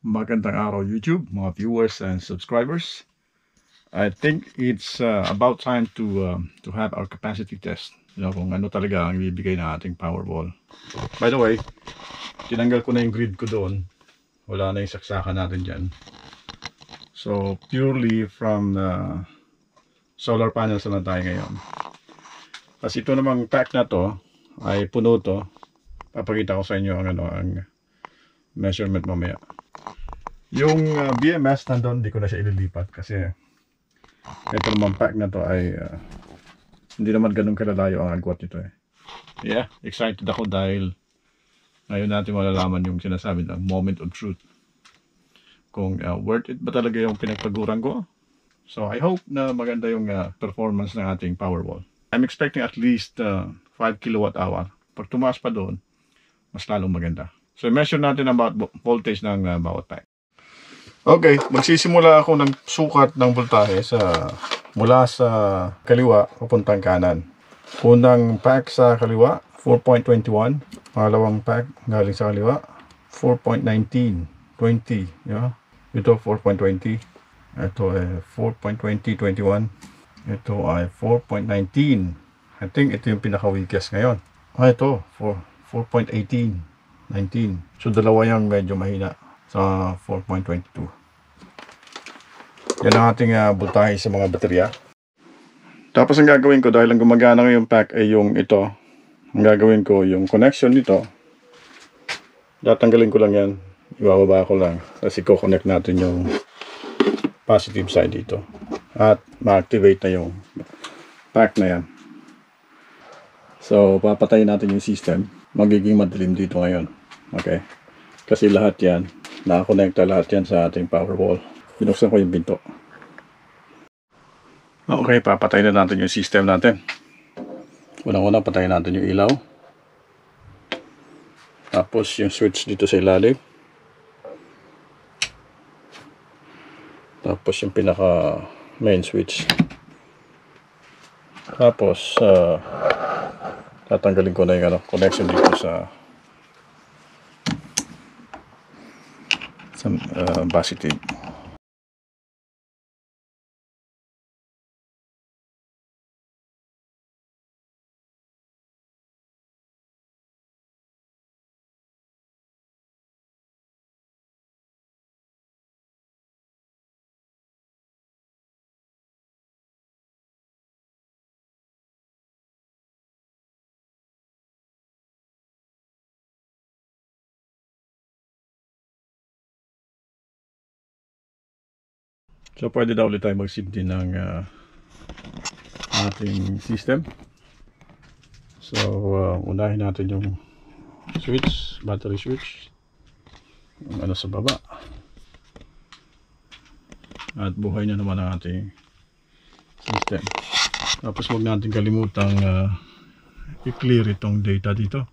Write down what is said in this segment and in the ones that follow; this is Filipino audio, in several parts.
Magandang araw YouTube, mga viewers and subscribers. I think it's uh, about time to um, to have our capacity test. You know, kung ano talaga ang ibibigay na ating Powerball. By the way, tinanggal ko na yung grid ko doon. Wala na yung saksakan natin dyan. So, purely from uh, solar panels na tayo ngayon. Kasi ito namang pack na to, ay puno to. Papakita ko sa inyo ang ano, ang measurement mamaya. Yung uh, BMS nandun, hindi ko na siya ililipat kasi ito naman pack na to ay uh, hindi naman ganun kalalayo ang agwat nito eh. Yeah, excited ako dahil ngayon natin malalaman yung sinasabi ng moment of truth. Kung uh, worth it ba talaga yung pinagpaguran ko. So I hope na maganda yung uh, performance ng ating Powerball. I'm expecting at least uh, 5 kilowatt hour. Pag tumaas pa doon, mas lalong maganda. So measure natin about voltage ng uh, bawat pack. Okay, magsisimula ako ng sukat ng voltahe sa mula sa kaliwa papuntang kanan. Unang pack sa kaliwa, 4.21. Pangalawang pack galing sa kaliwa, 4.19. 20. Yeah? Ito 4.20. Ito ay 4.20, 21. Ito ay 4.19. I think ito yung pinaka-weakest ngayon. Ah, ito, 4.18. 19. So, dalawa yung medyo mahina sa 4.22. Yan ang ating uh, voltahe sa mga baterya. Tapos ang gagawin ko dahil ang gumagana ngayong pack ay yung ito. Ang gagawin ko yung connection nito. Tatanggalin ko lang yan. Ibababa ko lang. Kasi ko-connect natin yung positive side dito. At ma-activate na yung pack na yan. So, papatayin natin yung system. Magiging madilim dito ngayon. Okay? Kasi lahat yan, nakakonekta lahat yan sa ating power wall. Binuksan ko yung pinto. Okay, papatayin na natin yung system natin. Unang-una, patayin natin yung ilaw. Tapos yung switch dito sa ilalim. Tapos yung pinaka main switch. Tapos, uh, tatanggalin ko na yung ano, connection dito sa sa uh, positive. So pwede daw ulit tayo magsinti ng uh, ating system. So uh, unahin natin yung switch, battery switch. Yung ano sa baba. At buhay na naman ang ating system. Tapos huwag natin kalimutang uh, i-clear itong data dito.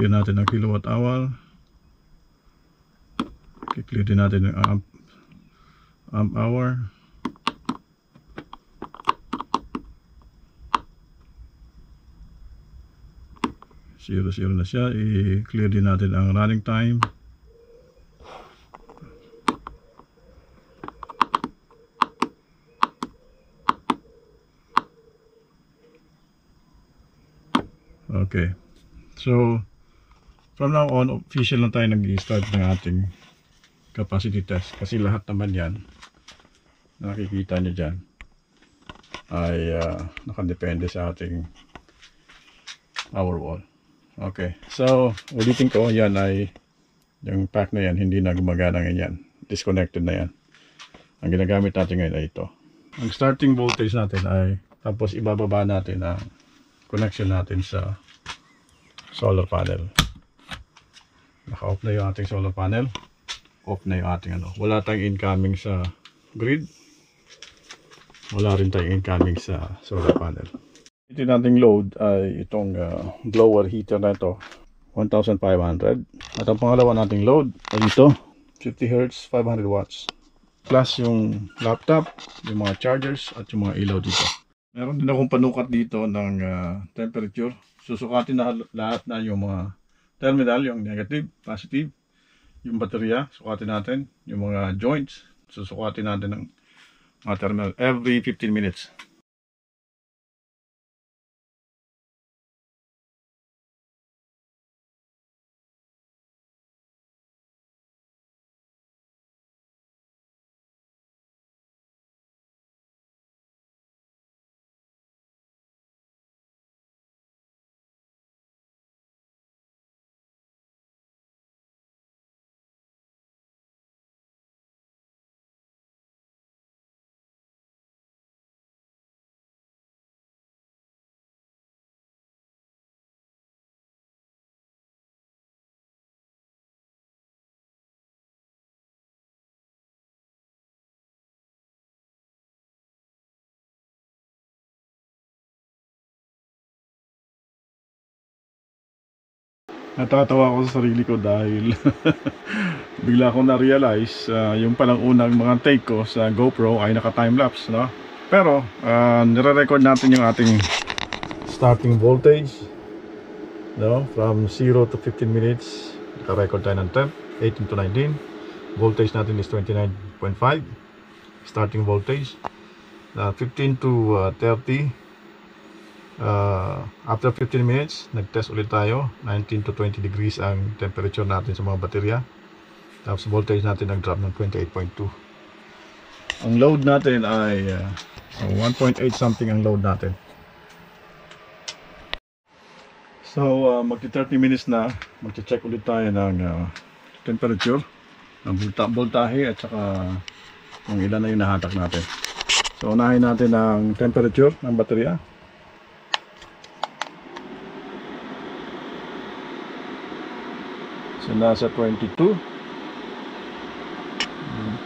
Clear natin ang kilowatt hour. Clear din natin ang amp, amp hour. Zero zero na siya. I-clear din natin ang running time. Okay. So from now on, official na tayo nag-start ng ating capacity test. Kasi lahat naman yan, nakikita nyo dyan, ay uh, nakadepende sa ating power wall. Okay, so ulitin ko, yan ay yung pack na yan, hindi na gumagana ngayon. Disconnected na yan. Ang ginagamit natin ngayon ay ito. Ang starting voltage natin ay, tapos ibababa natin ang connection natin sa solar panel naka-off na yung ating solar panel. Off na yung ating ano. Wala tayong incoming sa grid. Wala rin tayong incoming sa solar panel. Ito nating load ay itong uh, blower heater na ito. 1500 at ang pangalawa nating load ay ito. 50 Hz 500 watts. Plus yung laptop yung mga chargers at yung mga ilaw dito. Meron din akong panukat dito ng ah, temperature. Susukatin na lahat na yung mga terminal, yung negative, positive, yung baterya, sukatin natin, yung mga joints, susukatin natin ng mga terminal every 15 minutes. Natatawa ako sa sarili ko dahil bigla akong na-realize ah, yung palang unang mga take ko sa GoPro ay naka-timelapse, no? Pero, uh, nire-record natin yung ating starting voltage, no? From 0 to 15 minutes, naka-record tayo ng temp, 18 to 19. Voltage natin is 29.5, starting voltage. Uh, 15 to uh, 30, Uh, after 15 minutes, nag-test ulit tayo. 19 to 20 degrees ang temperature natin sa mga baterya. Tapos voltage natin nag-drop ng 28.2. Ang load natin ay uh, 1.8 something ang load natin. So, uh, magti 30 minutes na. Magche-check ulit tayo ng uh, temperature, ng volta voltahe at saka kung ilan na yung nahatak natin. So, unahin natin ang temperature ng baterya. Nasa 22 Hmm.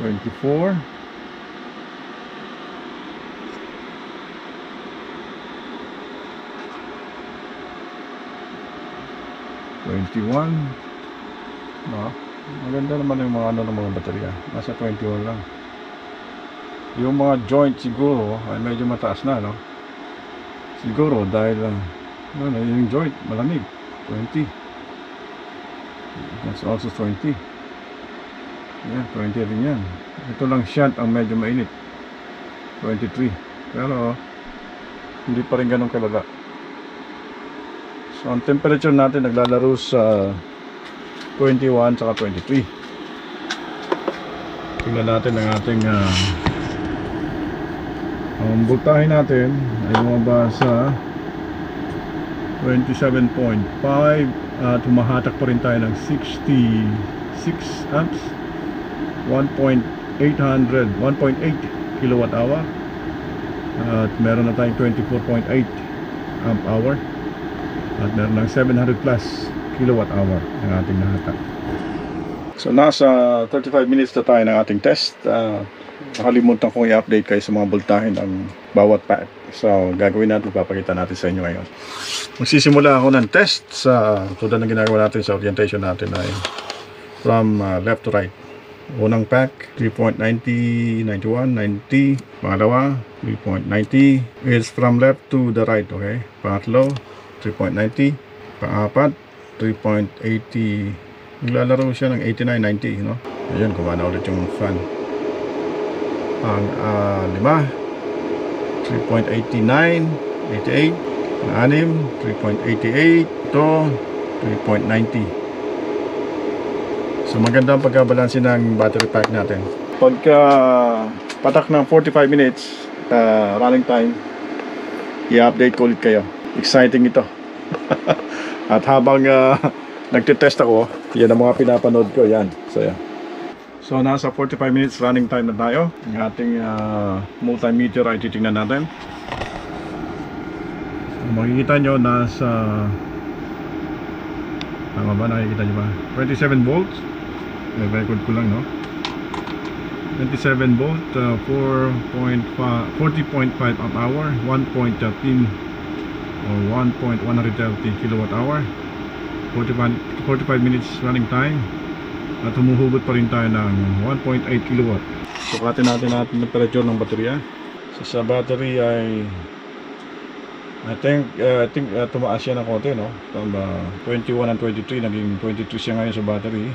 24 21 no? Maganda naman yung mga ano ng mga baterya Nasa 21 lang Yung mga joint siguro ay medyo mataas na no? Siguro dahil uh, ano, yung joint malamig 20 That's also 20. Yan, 20 rin yan. Ito lang shunt ang medyo mainit. 23. Pero, hindi pa rin ganun kalala. So, ang temperature natin naglalaro sa 21 saka 23. Tingnan natin ang ating uh, ang voltahe natin ay bumaba sa 27.5 at humahatak pa rin tayo ng 66 amps 1.800 1.8 kilowatt hour. At meron na tayong 24.8 amp hour. At meron ng 700 plus kilowatt hour ang ating nahatak. So nasa 35 minutes na tayo ng ating test. Uh, nakalimutan kong i-update kayo sa mga voltahe ng bawat pack so gagawin natin papakita natin sa inyo ngayon magsisimula ako ng test sa tulad ng ginagawa natin sa orientation natin ay from uh, left to right. Unang pack 3.90 91 90 pangalawa 3.90 is from left to the right okay? Pangatlo 3.90 pang-apat 3.80 naglalaro siya ng 89 90 no? Ayun kumana ulit yung fan. Ang uh, lima 3.89 88 anim 3.88 ito 3.90 so maganda ang pagkabalansin ng battery pack natin. Pagka patak ng 45 minutes uh, running time i-update ko ulit kayo. Exciting ito. At habang uh, nagtitest ako yan ang mga pinapanood ko. Yan. So yan. So nasa 45 minutes running time na tayo. Ang ating uh, multimeter ay titingnan natin. Makikita nyo nasa Tama ba? Nakikita nyo ba? 27 volts. May record ko lang no? 27 volt, uh, 4.5 40.5 amp hour, 1.13 or 1.130 kilowatt hour. 45, 45 minutes running time at humuhugot pa rin tayo ng 1.8 kilowatt sukatin natin natin temperature ng baterya So sa battery ay I think uh, I think uh, tumaas siya ng konti no. Uh, 21 and 23 naging 22 siya ngayon sa battery.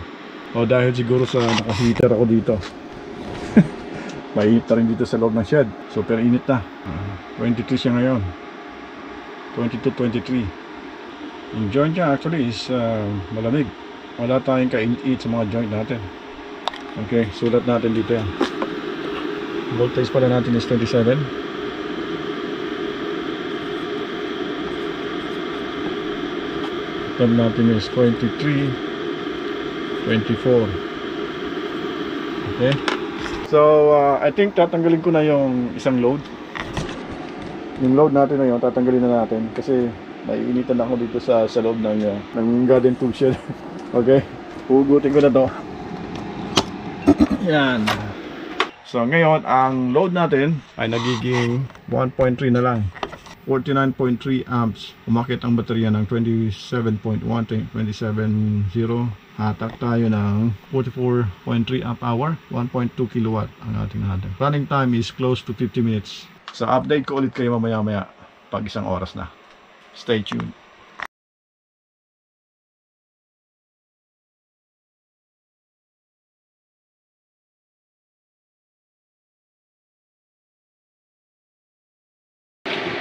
O dahil siguro sa naka-heater ako dito. Mainit na rin dito sa loob ng shed. Super init na. Uh, 23 siya ngayon. 22, 23. Yung joint niya actually is uh, malamig. Wala tayong kainit sa mga joint natin. Okay, sulat natin dito yan. Voltage pala natin is 27. Tab natin is 23, 24. Okay. So, uh, I think tatanggalin ko na yung isang load. Yung load natin na yun, tatanggalin na natin kasi naiinitan ako dito sa, sa loob ng, uh, ng garden tool shed. okay. Hugutin ko na to. Yan. So ngayon, ang load natin ay nagiging 1.3 na lang. 49.3 amps. Umakit ang baterya ng 27.1, 27.0. Hatak tayo ng 44.3 amp hour, 1.2 kilowatt ang ating natin. Running time is close to 50 minutes. So update ko ulit kayo mamaya maya pag isang oras na. Stay tuned.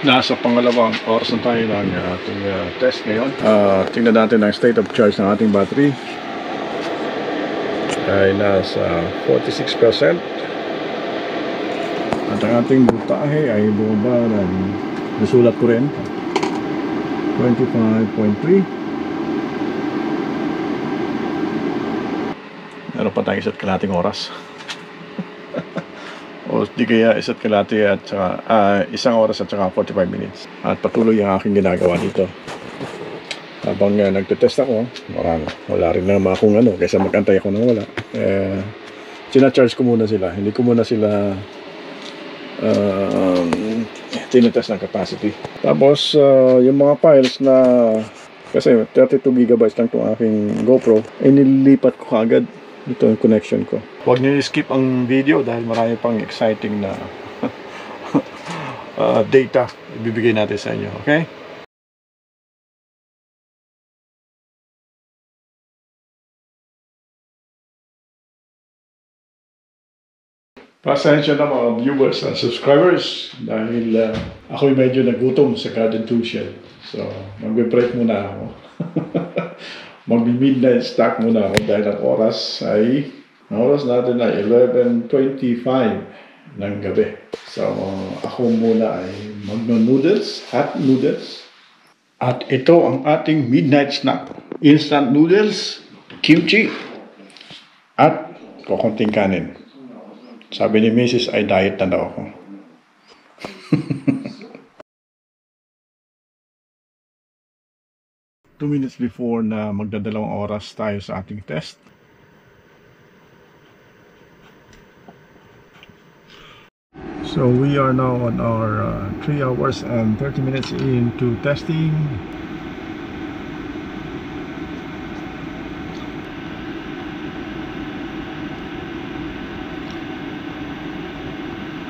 Nasa pangalawang oras na tayo ng ating uh, test ngayon. Uh, tingnan natin ang state of charge ng ating battery. Ay nasa 46%. At ang ating voltahe ay bumaba ng nasulat ko rin. 25.3. Meron pa tayong isa't kalating oras. O di kaya isa't kalati at saka, uh, isang oras at saka 45 minutes. At patuloy ang aking ginagawa dito. Habang uh, nagtetest ako, marami, wala rin naman akong ano, kaysa magantay ako nang wala. Eh, sinacharge ko muna sila. Hindi ko muna sila uh, tinetest ng capacity. Tapos, uh, yung mga files na kasi 32 gigabytes lang itong aking GoPro, ay nililipat ko agad ito yung connection ko. Huwag niyo skip ang video dahil marami pang exciting na uh, data ibibigay natin sa inyo. Okay? Pasensya na mga viewers and subscribers dahil uh, ako'y medyo nagutom sa Garden Tool Shed. So, magbe-break muna ako. magbi-midnight stock muna ako dahil ang oras ay ang oras natin ay 11.25 ng gabi. So, ako muna ay magno-noodles, hot noodles. At ito ang ating midnight snack. Instant noodles, kimchi, at kukunting kanin. Sabi ni Mrs. ay diet na daw ako. Two minutes before na magdadalawang oras tayo sa ating test. So we are now on our uh, 3 hours and 30 minutes into testing.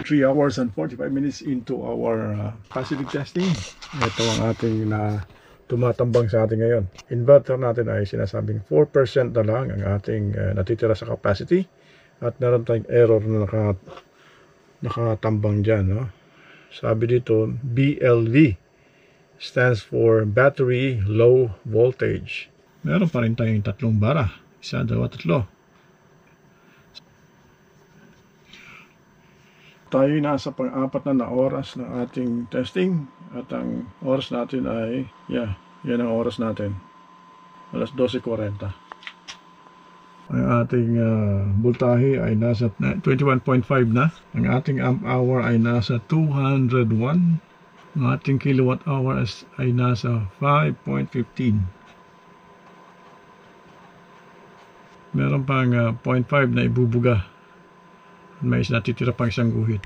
Three hours and 45 minutes into our uh, passive testing. Ito ang ating na tumatambang sa atin ngayon. Inverter natin ay sinasabing 4% na lang ang ating uh, natitira sa capacity at meron tayong error na naka, nakatambang dyan. No? Sabi dito, BLV stands for Battery Low Voltage. Meron pa rin tayong tatlong bara. Isa, dalawa, tatlo. Tayo nasa pang-apat na, na oras ng ating testing at ang oras natin ay, yeah, yan ang oras natin. Alas 12.40. Ang ating uh, voltahe ay nasa 21.5 na. Ang ating amp hour ay nasa 201. Ang ating kilowatt hour ay nasa 5.15. Meron pang uh, 0.5 na ibubuga. May natitira pang isang guhit.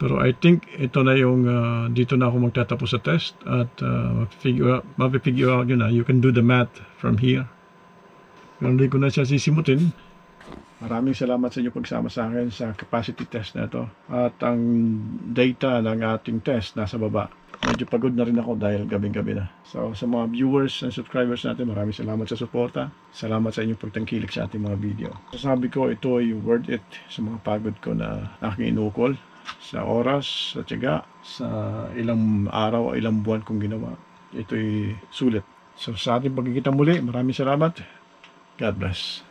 Pero I think ito na yung uh, dito na ako magtatapos sa test at uh, mapifigure, mapifigure out yun na. You can do the math from here. Pero hindi ko na siya sisimutin Maraming salamat sa inyo pagsama sa akin sa capacity test na ito. At ang data ng ating test nasa baba. Medyo pagod na rin ako dahil gabing-gabi na. So sa mga viewers and subscribers natin, maraming salamat sa suporta. Salamat sa inyong pagtangkilik sa ating mga video. Sasabi ko ito ay worth it sa mga pagod ko na aking inukol sa oras, sa tiyaga, sa ilang araw, ilang buwan kong ginawa. Ito'y sulit. So sa ating pagkikita muli, maraming salamat. God bless.